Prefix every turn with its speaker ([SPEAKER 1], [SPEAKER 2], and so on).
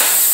[SPEAKER 1] Bye.